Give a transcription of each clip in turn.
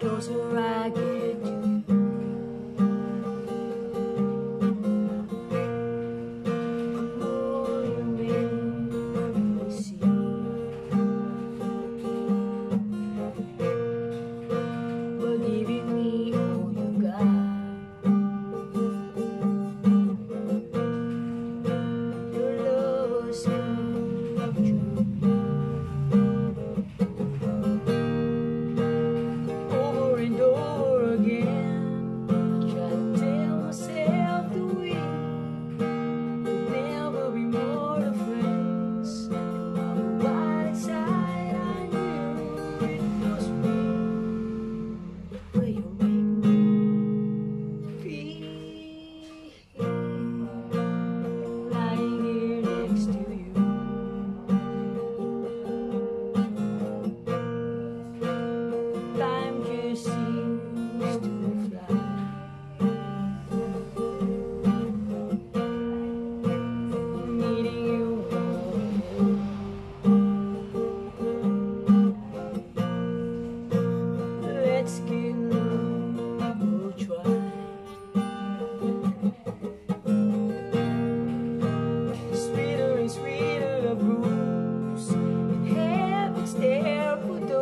goes to ragged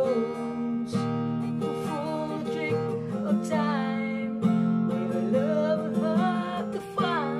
goes A full drink of time. With a love hard to find